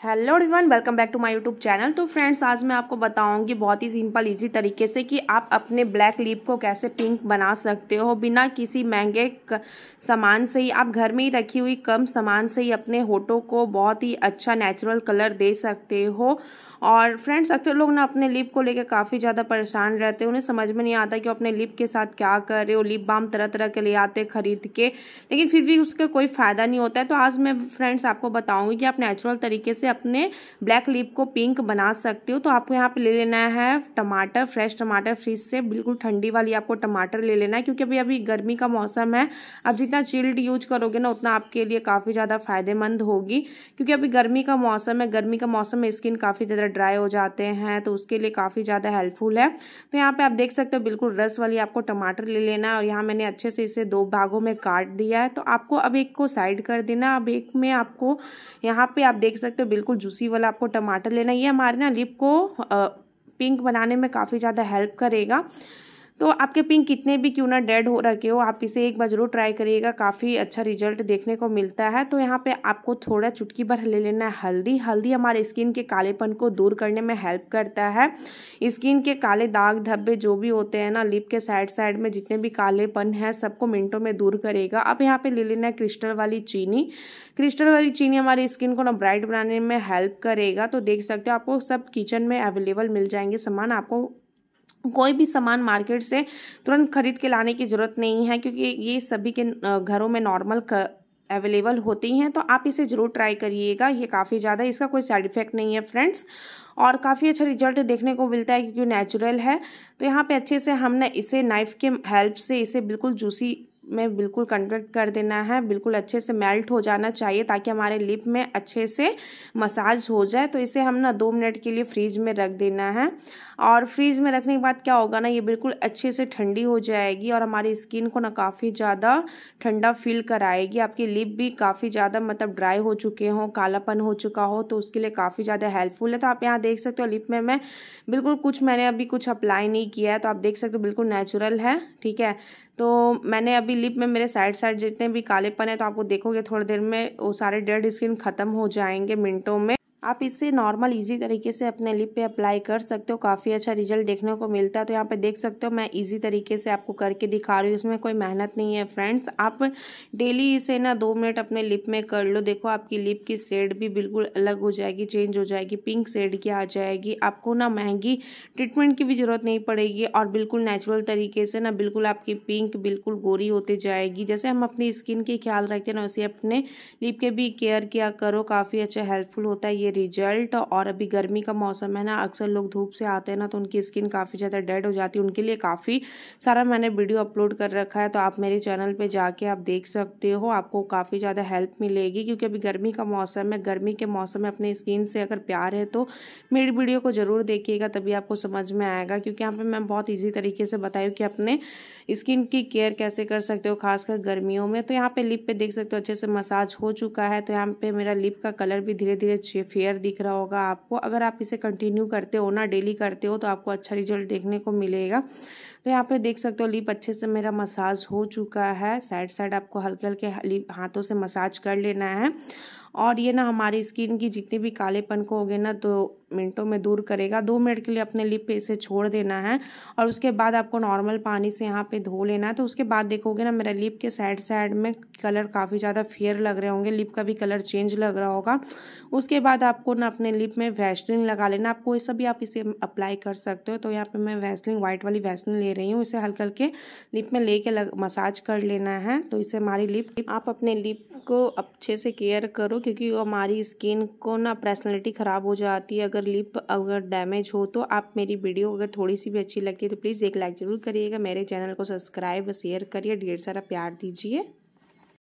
Hello everyone welcome back to my YouTube channel तो friends आज मैं आपको बताऊँगी बहुत ही सिंपल इजी तरीके से कि आप अपने ब्लैक लिप को कैसे पिंक बना सकते हो। बिना किसी महँगे सामान से ही, आप घर में ही रखी हुई कम सामान से ही अपने होठों को बहुत ही अच्छा नेचुरल कलर दे सकते हो। और फ्रेंड्स अक्सर लोग ना अपने लिप को लेकर काफ़ी ज़्यादा परेशान रहते हैं। उन्हें समझ में नहीं आता कि वो अपने लिप के साथ क्या कर रहे हो। लिप बाम तरह तरह के ले आते खरीद के, लेकिन फिर भी उसका कोई फ़ायदा नहीं होता है। तो आज मैं फ्रेंड्स आपको बताऊँगी कि आप नेचुरल तरीके से अपने ब्लैक लिप को पिंक बना सकते हो। तो आपको यहाँ पर ले लेना है टमाटर फ्रेश टमाटर फ्रिज से बिल्कुल ठंडी वाली आपको टमाटर ले लेना है। क्योंकि अभी अभी गर्मी का मौसम है अब जितना चिल्ड यूज़ करोगे ना, उतना आपके लिए काफ़ी ज़्यादा फ़ायदेमंद होगी। क्योंकि अभी गर्मी का मौसम है, गर्मी का मौसम में स्किन काफ़ी ज़्यादा ड्राई हो जाते हैं तो उसके लिए काफ़ी ज़्यादा हेल्पफुल है। तो यहाँ पे आप देख सकते हो बिल्कुल रस वाली आपको टमाटर ले लेना है और यहाँ मैंने अच्छे से इसे दो भागों में काट दिया है। तो आपको अब एक को साइड कर देना अब एक में आपको यहाँ पर आप देख सकते हो बिल्कुल जूसी वाला आपको टमाटर लेना ये हमारे ना लिप को पिंक बनाने में काफ़ी ज़्यादा हेल्प करेगा। तो आपके पिंक कितने भी क्यों ना डेड हो रखे हो, आप इसे एक बार ज़रूर ट्राई करिएगा, काफ़ी अच्छा रिज़ल्ट देखने को मिलता है। तो यहाँ पे आपको थोड़ा चुटकी भर ले लेना है हल्दी। हल्दी हमारे स्किन के कालेपन को दूर करने में हेल्प करता है। स्किन के काले दाग धब्बे जो भी होते हैं ना, लिप के साइड साइड में जितने भी कालेपन है, सबको मिनटों में दूर करेगा। अब यहाँ पर ले लेना है क्रिस्टल वाली चीनी। क्रिस्टल वाली चीनी हमारी स्किन को ना ब्राइट बनाने में हेल्प करेगा। तो देख सकते हो, आपको सब किचन में अवेलेबल मिल जाएँगे सामान। आपको कोई भी सामान मार्केट से तुरंत खरीद के लाने की ज़रूरत नहीं है, क्योंकि ये सभी के घरों में नॉर्मल अवेलेबल होती हैं तो आप इसे ज़रूर ट्राई करिएगा, ये काफ़ी ज़्यादा, इसका कोई साइड इफ़ेक्ट नहीं है फ्रेंड्स और काफ़ी अच्छा रिज़ल्ट देखने को मिलता है, क्योंकि नेचुरल है। तो यहाँ पे अच्छे से हमने इसे नाइफ़ के हेल्प से इसे बिल्कुल जूसी में बिल्कुल कन्वर्ट कर देना है, बिल्कुल अच्छे से मेल्ट हो जाना चाहिए, ताकि हमारे लिप में अच्छे से मसाज हो जाए। तो इसे हम ना दो मिनट के लिए फ्रीज में रख देना है। और फ्रीज में रखने के बाद क्या होगा ना, ये बिल्कुल अच्छे से ठंडी हो जाएगी और हमारी स्किन को ना काफ़ी ज़्यादा ठंडा फील कराएगी। आपकी लिप भी काफ़ी ज़्यादा मतलब ड्राई हो चुके हों, कालापन हो चुका हो तो उसके लिए काफ़ी ज़्यादा हेल्पफुल है। तो आप यहाँ देख सकते हो लिप में मैं बिल्कुल कुछ मैंने अभी कुछ अप्लाई नहीं किया है तो आप देख सकते हो बिल्कुल नेचुरल है, ठीक है? तो मैंने अभी लिप में मेरे साइड साइड जितने भी कालेपन है तो आपको देखोगे थोड़ी देर में वो सारे डेड स्किन ख़त्म हो जाएँगे मिनटों में। आप इसे नॉर्मल इजी तरीके से अपने लिप पे अप्लाई कर सकते हो। काफ़ी अच्छा रिज़ल्ट देखने को मिलता है। तो यहाँ पे देख सकते हो, मैं इजी तरीके से आपको करके दिखा रही हूँ। इसमें कोई मेहनत नहीं है फ्रेंड्स आप डेली इसे ना दो मिनट अपने लिप में कर लो। देखो, आपकी लिप की शेड भी बिल्कुल अलग हो जाएगी चेंज हो जाएगी पिंक शेड की आ जाएगी। आपको ना महँगी ट्रीटमेंट की भी ज़रूरत नहीं पड़ेगी और बिल्कुल नेचुरल तरीके से ना बिल्कुल आपकी पिंक बिल्कुल गोरी होती जाएगी। जैसे हम अपनी स्किन की ख्याल रखते हैं ना, वैसे अपने लिप के भी केयर किया करो। काफ़ी अच्छा हेल्पफुल होता है ये रिज़ल्ट और अभी गर्मी का मौसम है ना, अक्सर लोग धूप से आते हैं ना तो उनकी स्किन काफ़ी ज़्यादा डेड हो जाती है। उनके लिए काफ़ी सारा मैंने वीडियो अपलोड कर रखा है तो आप मेरे चैनल पर जाके आप देख सकते हो, आपको काफ़ी ज़्यादा हेल्प मिलेगी। क्योंकि अभी गर्मी का मौसम है, गर्मी के मौसम में अपने स्किन से अगर प्यार है तो मेरी वीडियो को ज़रूर देखिएगा, तभी आपको समझ में आएगा। क्योंकि यहाँ पर मैं बहुत ईजी तरीके से बताई कि अपने स्किन की केयर कैसे कर सकते हो, खासकर गर्मियों में। तो यहाँ पे लिप पे देख सकते हो, अच्छे से मसाज हो चुका है। तो यहाँ पे मेरा लिप का कलर भी धीरे धीरे फेयर दिख रहा होगा आपको। अगर आप इसे कंटिन्यू करते हो ना डेली करते हो तो आपको अच्छा रिज़ल्ट देखने को मिलेगा। तो यहाँ पे देख सकते हो लिप अच्छे से मेरा मसाज हो चुका है। साइड साइड आपको हल्के हल्के हाथों से मसाज कर लेना है। और ये ना हमारी स्किन की जितने भी कालेपन को हो ना तो मिनटों में दूर करेगा। दो मिनट के लिए अपने लिप पे इसे छोड़ देना है और उसके बाद आपको नॉर्मल पानी से यहाँ पे धो लेना है। तो उसके बाद देखोगे ना, मेरा लिप के साइड साइड में कलर काफ़ी ज़्यादा फेयर लग रहे होंगे। लिप का भी कलर चेंज लग रहा होगा। उसके बाद आपको ना अपने लिप में वैसलिन लगा लेना। आप कोई सा भी आप इसे अप्लाई कर सकते हो। तो यहाँ पर मैं वैसलिन, व्हाइट वाली वैसलिन ले रही हूँ। इसे हल्के हल्के लिप में ले कर मसाज कर लेना है। तो इसे हमारी लिप, आप अपने लिप को अच्छे से केयर करो क्योंकि हमारी स्किन को ना पर्सनैलिटी ख़राब हो जाती है। अगर लिप अगर डैमेज हो तो आप मेरी वीडियो अगर थोड़ी सी भी अच्छी लगती है तो प्लीज़ एक लाइक ज़रूर करिएगा, मेरे चैनल को सब्सक्राइब, शेयर करिए, ढेर सारा प्यार दीजिए।